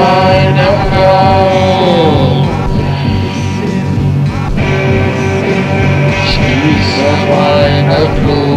mind of gold. She's a wine of.